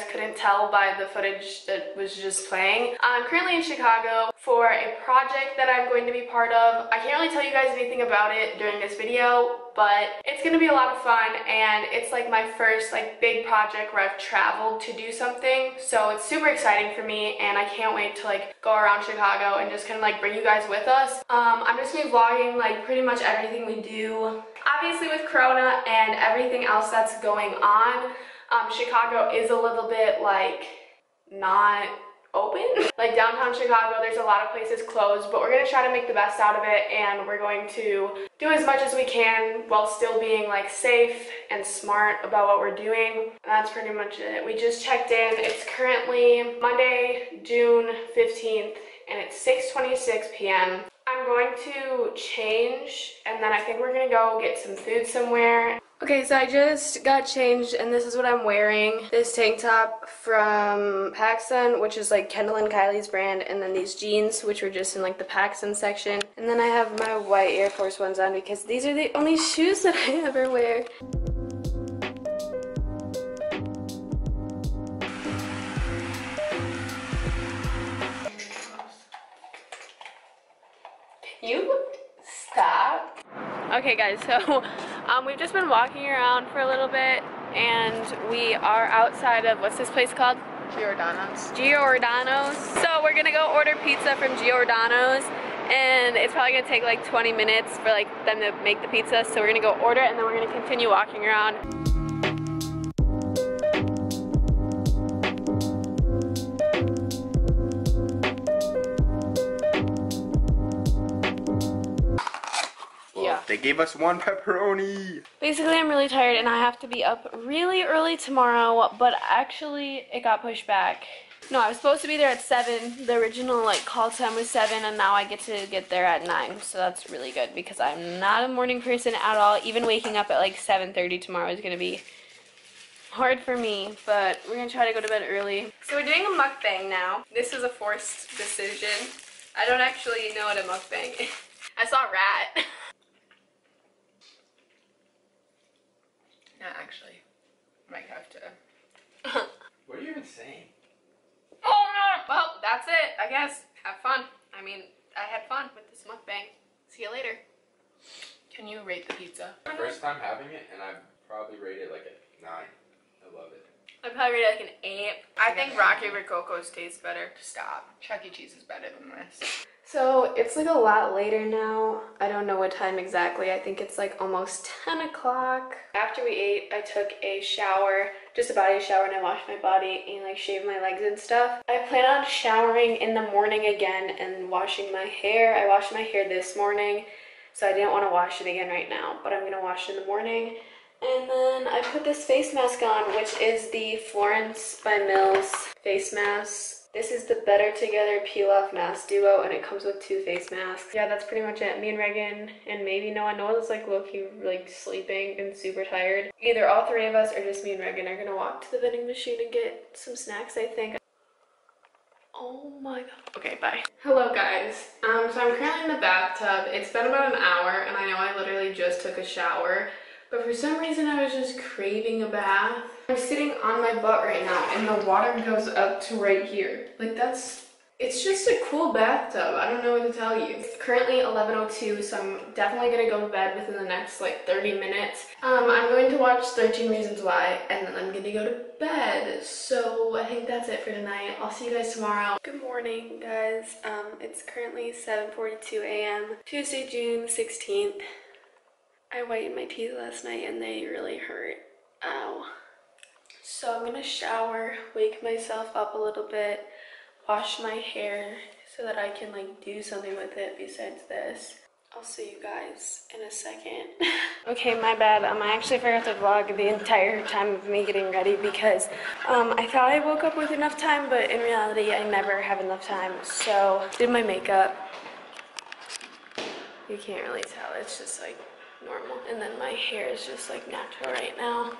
guys couldn't tell by the footage that was just playing. I'm currently in Chicago for a project that I'm going to be part of. I can't really tell you guys anything about it during this video but it's gonna be a lot of fun and it's like my first like big project where I've traveled to do something so it's super exciting for me and I can't wait to like go around Chicago and just kind of like bring you guys with us. Um, I'm just gonna be vlogging like pretty much everything we do. Obviously with Corona and everything else that's going on, um, Chicago is a little bit like not open. Like downtown Chicago, there's a lot of places closed, but we're gonna try to make the best out of it and we're going to do as much as we can while still being like safe and smart about what we're doing. That's pretty much it. We just checked in. It's currently Monday, June 15th and it's 6.26 p.m. I'm going to change and then I think we're gonna go get some food somewhere Okay, so I just got changed and this is what I'm wearing. This tank top from PacSun, which is like Kendall and Kylie's brand, and then these jeans, which were just in like the PacSun section. And then I have my white Air Force Ones on because these are the only shoes that I ever wear. You stop. Okay guys, so um, we've just been walking around for a little bit and we are outside of, what's this place called? Giordano's. Giordano's. So we're gonna go order pizza from Giordano's and it's probably gonna take like 20 minutes for like them to make the pizza. So we're gonna go order it and then we're gonna continue walking around. Gave us one pepperoni. Basically, I'm really tired and I have to be up really early tomorrow, but actually it got pushed back. No, I was supposed to be there at 7. The original like call time was 7 and now I get to get there at 9. So that's really good because I'm not a morning person at all. Even waking up at like 7.30 tomorrow is going to be hard for me, but we're going to try to go to bed early. So we're doing a mukbang now. This is a forced decision. I don't actually know what a mukbang is. I saw rat. Not actually. Might have to. what are you even saying? Oh no! Well, that's it. I guess. Have fun. I mean, I had fun with this mukbang. See you later. Can you rate the pizza? My first time having it, and I probably rate it like a 9. I love it. I'd probably rate it like an 8. I think Rocky Rococo's tastes better. Stop. Chuck E. Cheese is better than this. So it's like a lot later now. I don't know what time exactly. I think it's like almost 10 o'clock. After we ate, I took a shower, just a body shower, and I washed my body and like shaved my legs and stuff. I plan on showering in the morning again and washing my hair. I washed my hair this morning, so I didn't want to wash it again right now, but I'm gonna wash it in the morning. And then I put this face mask on, which is the Florence by Mills face mask this is the Better Together Peel Off Mask Duo, and it comes with two face masks. Yeah, that's pretty much it. Me and Reagan, and maybe Noah. Noah's like low-key like sleeping and super tired. Either all three of us or just me and Reagan are gonna walk to the vending machine and get some snacks, I think. Oh my god. Okay, bye. Hello guys. Um, so I'm currently in the bathtub. It's been about an hour and I know I literally just took a shower. But for some reason I was just craving a bath. I'm sitting on my butt right now and the water goes up to right here. Like that's, it's just a cool bathtub. I don't know what to tell you. It's currently 11.02 so I'm definitely gonna go to bed within the next like 30 minutes. Um, I'm going to watch 13 Reasons Why and then I'm gonna go to bed. So I think that's it for tonight. I'll see you guys tomorrow. Good morning guys. Um, it's currently 7.42 a.m. Tuesday, June 16th. I whitened my teeth last night and they really hurt. Ow. So I'm gonna shower, wake myself up a little bit, wash my hair so that I can like do something with it besides this. I'll see you guys in a second. okay, my bad. Um, I actually forgot to vlog the entire time of me getting ready because um, I thought I woke up with enough time, but in reality, I never have enough time. So, did my makeup. You can't really tell. It's just like normal. And then my hair is just like natural right now.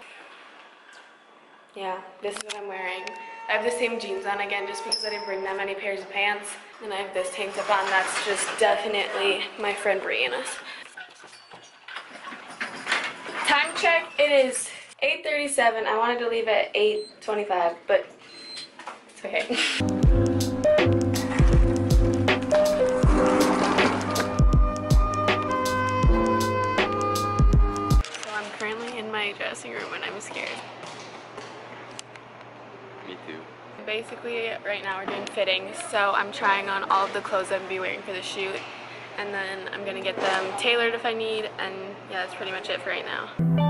Yeah, this is what I'm wearing. I have the same jeans on again just because I didn't bring that many pairs of pants. And I have this tank top on that's just definitely my friend Brianna's. Time check, it is 8.37. I wanted to leave at 8.25, but it's okay. dressing room and I'm scared. Me too. Basically, right now we're doing fittings, so I'm trying on all of the clothes I'm going to be wearing for the shoot, and then I'm gonna get them tailored if I need, and yeah, that's pretty much it for right now.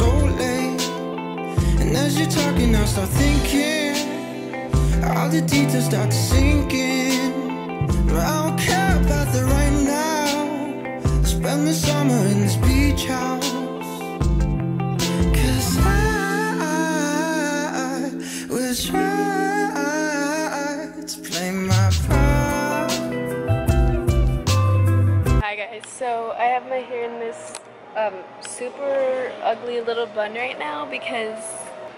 So late. And as you're talking, I start thinking all the details start. But I don't care about the right now. Spend the summer in this beach house. Cause I to play my part. Hi guys, so I have my hair in this um, super ugly little bun right now because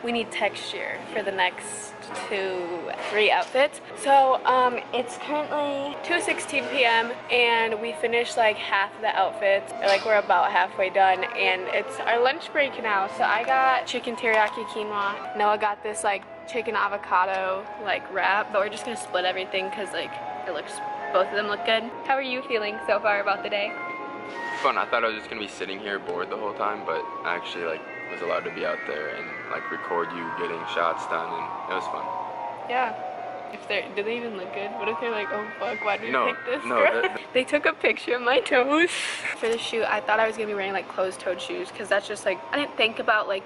we need texture for the next two, three outfits. So um, it's currently 2.16 p.m. and we finished like half the outfits, like we're about halfway done and it's our lunch break now. So I got chicken teriyaki quinoa, Noah got this like chicken avocado like wrap, but we're just gonna split everything because like it looks, both of them look good. How are you feeling so far about the day? Fun. I thought I was just gonna be sitting here bored the whole time, but I actually like was allowed to be out there and like record you getting shots done, and it was fun. Yeah. If they're, do they even look good? What if they're like, oh fuck, why did we No, pick this? no, girl?" that- they took a picture of my toes. For the shoot, I thought I was gonna be wearing like closed-toed shoes because that's just like, I didn't think about like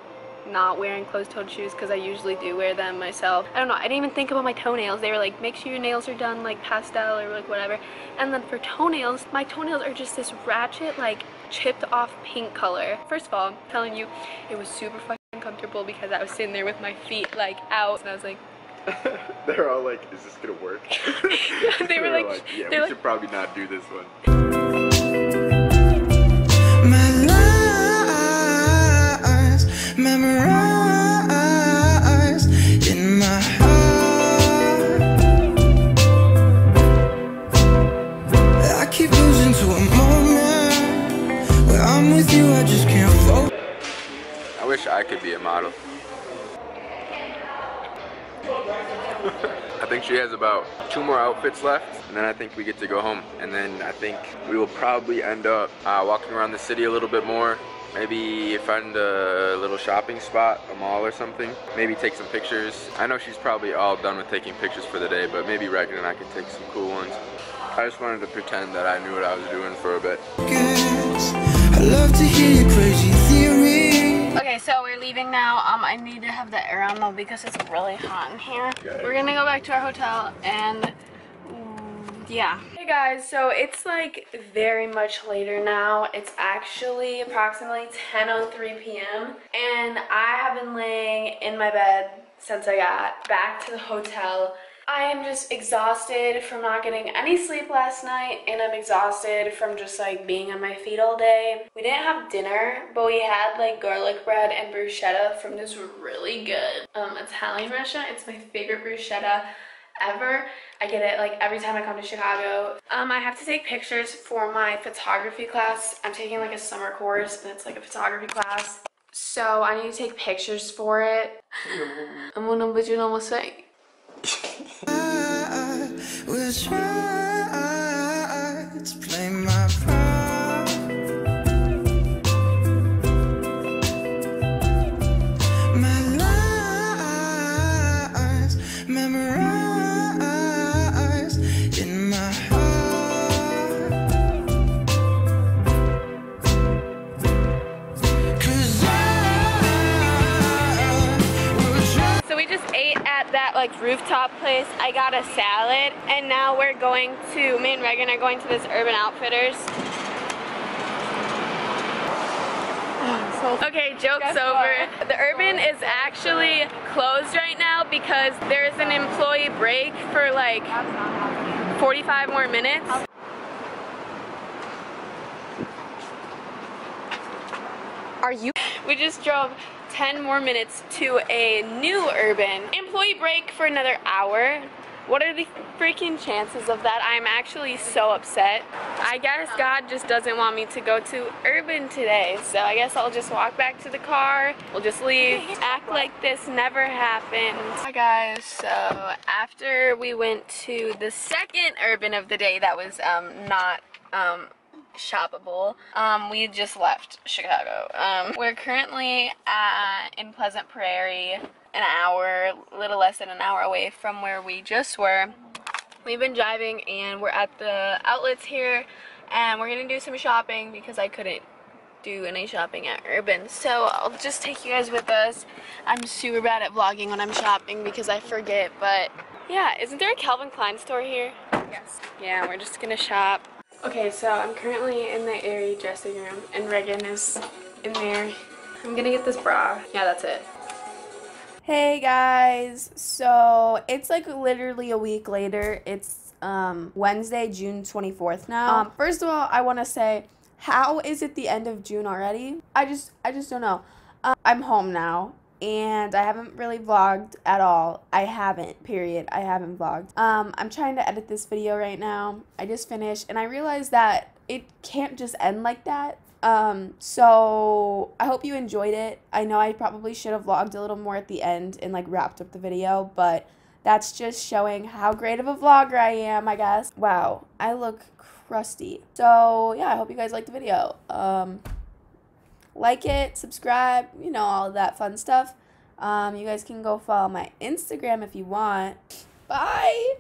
not wearing closed-toed shoes because I usually do wear them myself. I don't know, I didn't even think about my toenails. They were like, make sure your nails are done like pastel or like whatever. And then for toenails, my toenails are just this ratchet like chipped off pink color. First of all, I'm telling you, it was super fucking comfortable because I was sitting there with my feet like out and I was like, They're all like, "Is this gonna work?" they were like, "Yeah, they're we like, should probably not do this one." Keep losing to a moment where I'm with you, I just can't. I wish I could be a model. I think she has about two more outfits left, and then I think we get to go home. And then I think we will probably end up uh, walking around the city a little bit more. Maybe find a little shopping spot, a mall or something. Maybe take some pictures. I know she's probably all done with taking pictures for the day, but maybe Regan and I can take some cool ones. I just wanted to pretend that I knew what I was doing for a bit. I love to hear your crazy theory. Okay, so we're leaving now. Um, I need to have the air on though because it's really hot in here. Okay. We're gonna go back to our hotel and yeah. Hey guys, so it's like very much later now. It's actually approximately 10:03 p.m. and I have been laying in my bed since I got back to the hotel. I am just exhausted from not getting any sleep last night, and I'm exhausted from just like being on my feet all day. We didn't have dinner, but we had like garlic bread and bruschetta from this really good um, Italian restaurant. It's my favorite bruschetta ever. I get it like every time I come to Chicago. Um, I have to take pictures for my photography class. I'm taking like a summer course, and it's like a photography class. So I need to take pictures for it. I'm gonna but you know saying. I will try like rooftop place. I got a salad and now we're going to, me and Regan are going to this Urban Outfitters. Okay, joke's Guess over. What? The Urban is actually closed right now because there's an employee break for like 45 more minutes. Are you? We just drove 10 more minutes to a new urban. Employee break for another hour. What are the freaking chances of that? I'm actually so upset. I guess God just doesn't want me to go to Urban today. So I guess I'll just walk back to the car. We'll just leave. Act like this never happened. Hi guys, so after we went to the second Urban of the day that was um, not um, shoppable. Um, we just left Chicago. Um, we're currently at, in Pleasant Prairie an hour, a little less than an hour away from where we just were. We've been driving and we're at the outlets here and we're gonna do some shopping because I couldn't do any shopping at Urban. So I'll just take you guys with us. I'm super bad at vlogging when I'm shopping because I forget, but yeah, isn't there a Calvin Klein store here? Yes. Yeah, we're just gonna shop. Okay, so I'm currently in the Aerie dressing room and Reagan is in there. I'm gonna get this bra. Yeah, that's it. Hey guys, so it's like literally a week later. It's um, Wednesday, June 24th now. Um, first of all, I want to say, how is it the end of June already? I just, I just don't know. Um, I'm home now, and I haven't really vlogged at all. I haven't, period. I haven't vlogged. Um, I'm trying to edit this video right now. I just finished, and I realized that it can't just end like that. Um, so I hope you enjoyed it. I know I probably should have vlogged a little more at the end and like wrapped up the video, but that's just showing how great of a vlogger I am, I guess. Wow, I look crusty. So yeah, I hope you guys liked the video. Um, like it, subscribe, you know, all that fun stuff. Um, you guys can go follow my Instagram if you want. Bye!